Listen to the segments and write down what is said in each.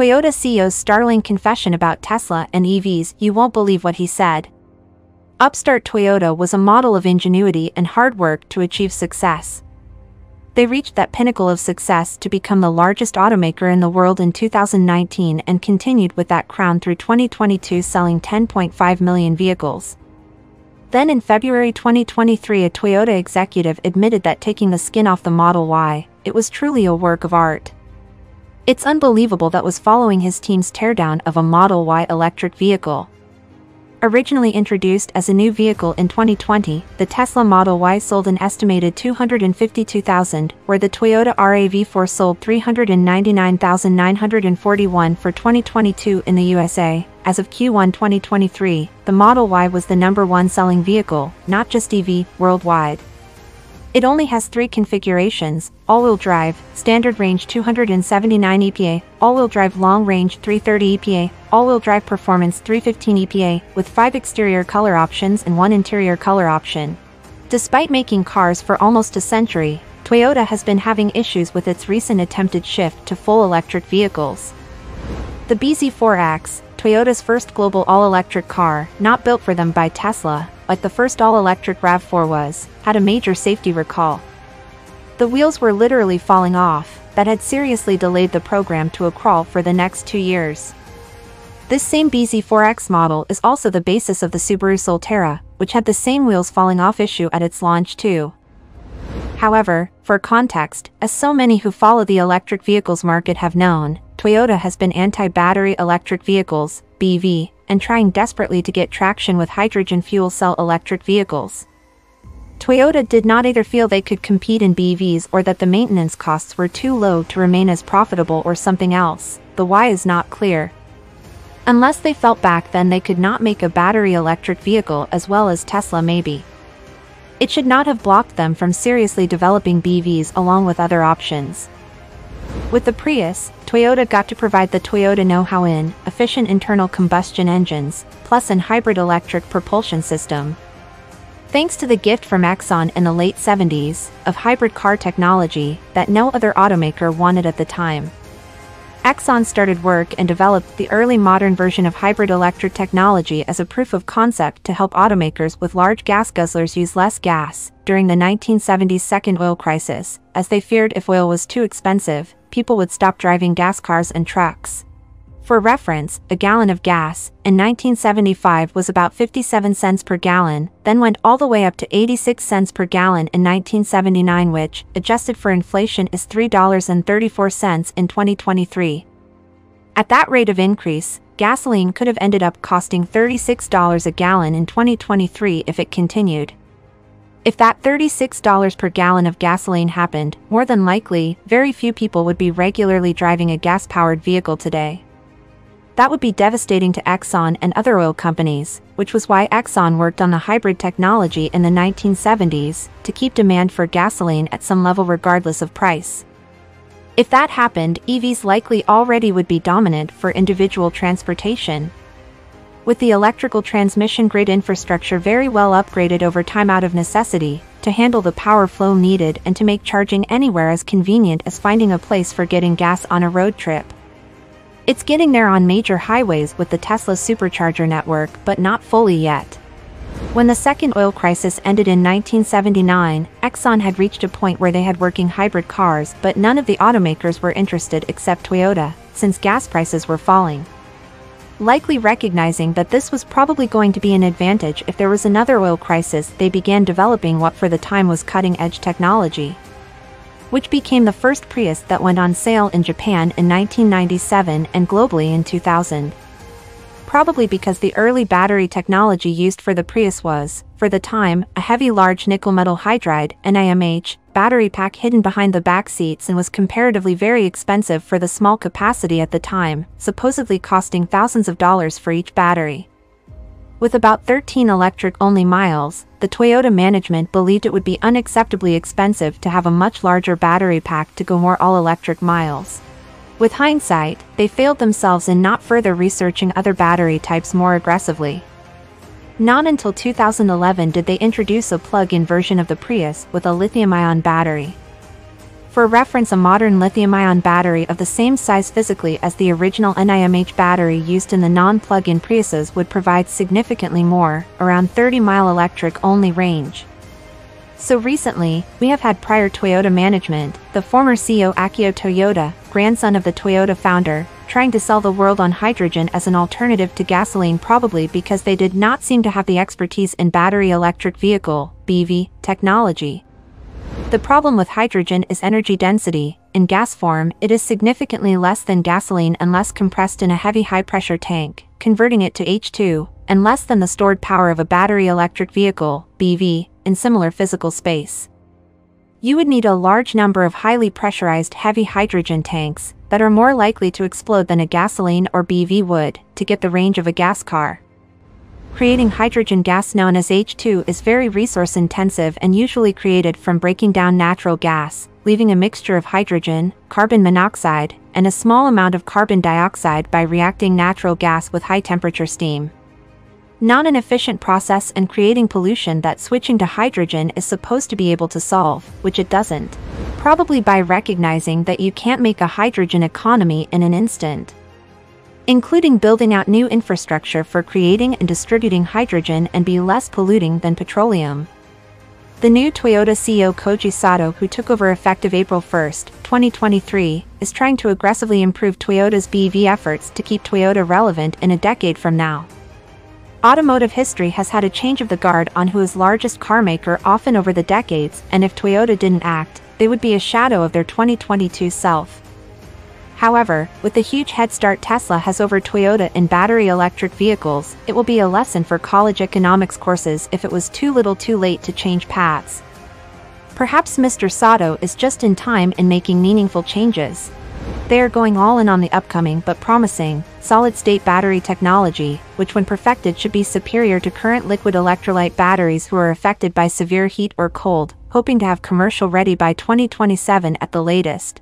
Toyota CEO's startling confession about Tesla and EVs, you won't believe what he said. Upstart Toyota was a model of ingenuity and hard work to achieve success. They reached that pinnacle of success to become the largest automaker in the world in 2019 and continued with that crown through 2022 selling 10.5 million vehicles. Then in February 2023 a Toyota executive admitted that taking the skin off the Model Y, it was truly a work of art. It's unbelievable that was following his team's teardown of a Model Y electric vehicle. Originally introduced as a new vehicle in 2020, the Tesla Model Y sold an estimated 252,000, where the Toyota RAV4 sold 399,941 for 2022 in the USA. As of Q1 2023, the Model Y was the number one selling vehicle, not just EV, worldwide. It only has three configurations, all-wheel drive, standard range 279 EPA, all-wheel drive long range 330 EPA, all-wheel drive performance 315 EPA, with five exterior color options and one interior color option. Despite making cars for almost a century, Toyota has been having issues with its recent attempted shift to full electric vehicles. The BZ4X, Toyota's first global all-electric car, not built for them by Tesla, like the first all-electric RAV4 was, had a major safety recall. The wheels were literally falling off, that had seriously delayed the program to a crawl for the next two years. This same BZ4X model is also the basis of the Subaru Solterra, which had the same wheels falling off issue at its launch too. However, for context, as so many who follow the electric vehicles market have known, Toyota has been anti-battery electric vehicles, BEV, and trying desperately to get traction with hydrogen fuel cell electric vehicles. Toyota did not either feel they could compete in BEVs or that the maintenance costs were too low to remain as profitable or something else, the why is not clear. Unless they felt back then they could not make a battery electric vehicle as well as Tesla maybe. It should not have blocked them from seriously developing BEVs along with other options. With the Prius, Toyota got to provide the Toyota know-how in efficient internal combustion engines, plus an hybrid electric propulsion system. Thanks to the gift from Exxon in the late 70s of hybrid car technology that no other automaker wanted at the time. Exxon started work and developed the early modern version of hybrid electric technology as a proof of concept to help automakers with large gas guzzlers use less gas during the 1970s second oil crisis, as they feared if oil was too expensive, people would stop driving gas cars and trucks. For reference, a gallon of gas, in 1975 was about 57 cents per gallon, then went all the way up to 86 cents per gallon in 1979 which, adjusted for inflation is $3.34 in 2023. At that rate of increase, gasoline could have ended up costing $36 a gallon in 2023 if it continued. If that $36 per gallon of gasoline happened, more than likely, very few people would be regularly driving a gas-powered vehicle today. That would be devastating to Exxon and other oil companies, which was why Exxon worked on the hybrid technology in the 1970s to keep demand for gasoline at some level regardless of price. If that happened, EVs likely already would be dominant for individual transportation. With the electrical transmission grid infrastructure very well upgraded over time out of necessity, to handle the power flow needed and to make charging anywhere as convenient as finding a place for getting gas on a road trip. It's getting there on major highways with the Tesla supercharger network but not fully yet. When the second oil crisis ended in 1979, Exxon had reached a point where they had working hybrid cars but none of the automakers were interested except Toyota, since gas prices were falling. Likely recognizing that this was probably going to be an advantage if there was another oil crisis they began developing what for the time was cutting-edge technology, which became the first Prius that went on sale in Japan in 1997 and globally in 2000. Probably because the early battery technology used for the Prius was, for the time, a heavy large nickel metal hydride NIMH, battery pack hidden behind the back seats and was comparatively very expensive for the small capacity at the time, supposedly costing thousands of dollars for each battery. With about 13 electric-only miles, the Toyota management believed it would be unacceptably expensive to have a much larger battery pack to go more all-electric miles. With hindsight, they failed themselves in not further researching other battery types more aggressively. Not until 2011 did they introduce a plug-in version of the Prius with a lithium-ion battery. For reference a modern lithium-ion battery of the same size physically as the original NIMH battery used in the non-plug-in Priuses would provide significantly more, around 30-mile electric-only range. So recently, we have had prior Toyota management, the former CEO Akio Toyoda, grandson of the Toyota founder, trying to sell the world on hydrogen as an alternative to gasoline probably because they did not seem to have the expertise in battery electric vehicle, BEV, technology. The problem with hydrogen is energy density. In gas form, it is significantly less than gasoline unless compressed in a heavy high-pressure tank, converting it to H2, and less than the stored power of a battery electric vehicle, BEV, in similar physical space. You would need a large number of highly pressurized heavy hydrogen tanks that are more likely to explode than a gasoline or BV would to get the range of a gas car. Creating hydrogen gas known as H2 is very resource intensive and usually created from breaking down natural gas, leaving a mixture of hydrogen, carbon monoxide, and a small amount of carbon dioxide by reacting natural gas with high temperature steam. Not an efficient process and creating pollution that switching to hydrogen is supposed to be able to solve, which it doesn't. Probably by recognizing that you can't make a hydrogen economy in an instant including building out new infrastructure for creating and distributing hydrogen and be less polluting than petroleum. The new Toyota CEO Koji Sato who took over effective April 1, 2023, is trying to aggressively improve Toyota's BEV efforts to keep Toyota relevant in a decade from now. Automotive history has had a change of the guard on who is largest carmaker often over the decades and if Toyota didn't act, they would be a shadow of their 2022 self. However, with the huge head start Tesla has over Toyota in battery electric vehicles, it will be a lesson for college economics courses if it was too little too late to change paths. Perhaps Mr. Sato is just in time in making meaningful changes. They are going all in on the upcoming but promising, solid-state battery technology, which when perfected should be superior to current liquid electrolyte batteries who are affected by severe heat or cold, hoping to have commercial ready by 2027 at the latest.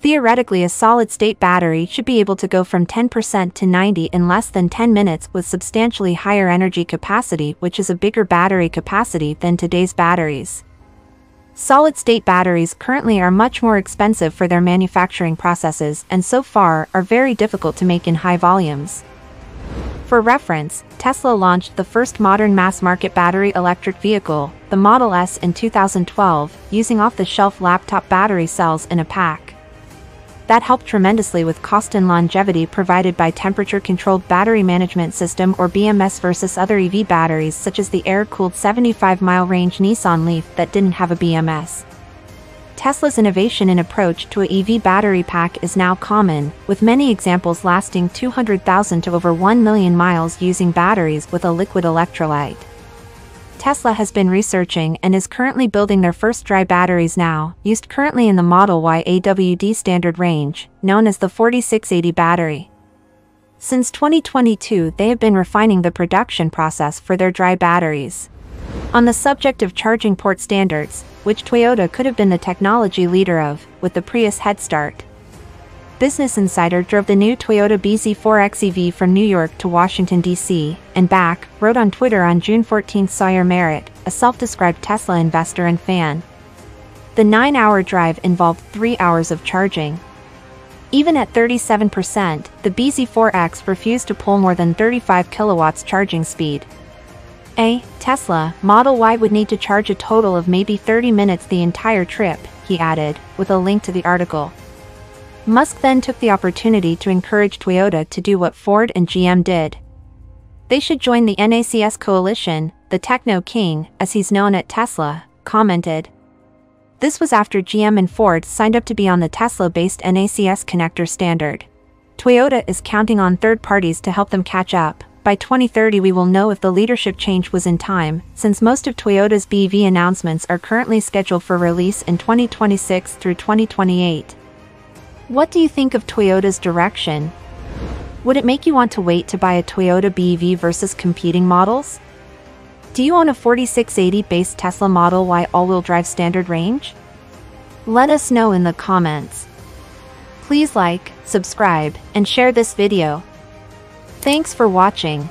Theoretically a solid-state battery should be able to go from 10% to 90 in less than 10 minutes with substantially higher energy capacity which is a bigger battery capacity than today's batteries. Solid-state batteries currently are much more expensive for their manufacturing processes and so far are very difficult to make in high volumes. For reference, Tesla launched the first modern mass-market battery electric vehicle, the Model S in 2012, using off-the-shelf laptop battery cells in a pack that helped tremendously with cost and longevity provided by temperature-controlled battery management system or BMS versus other EV batteries such as the air-cooled 75-mile range Nissan Leaf that didn't have a BMS. Tesla's innovation in approach to a EV battery pack is now common, with many examples lasting 200,000 to over 1 million miles using batteries with a liquid electrolyte. Tesla has been researching and is currently building their first dry batteries now, used currently in the Model Y AWD standard range, known as the 4680 battery. Since 2022 they have been refining the production process for their dry batteries. On the subject of charging port standards, which Toyota could have been the technology leader of, with the Prius head start. Business Insider drove the new Toyota BZ4X EV from New York to Washington, D.C., and back, wrote on Twitter on June 14 Sawyer Merritt, a self-described Tesla investor and fan. The nine-hour drive involved three hours of charging. Even at 37%, the BZ4X refused to pull more than 35 kilowatts charging speed. A Tesla Model Y would need to charge a total of maybe 30 minutes the entire trip, he added, with a link to the article. Musk then took the opportunity to encourage Toyota to do what Ford and GM did. They should join the NACS coalition, the Techno King, as he's known at Tesla, commented. This was after GM and Ford signed up to be on the Tesla-based NACS connector standard. Toyota is counting on third parties to help them catch up. By 2030 we will know if the leadership change was in time, since most of Toyota's BEV announcements are currently scheduled for release in 2026 through 2028. What do you think of Toyota's direction? Would it make you want to wait to buy a Toyota BEV versus competing models? Do you own a 4680-based Tesla Model Y all-wheel drive standard range? Let us know in the comments. Please like, subscribe, and share this video. Thanks for watching.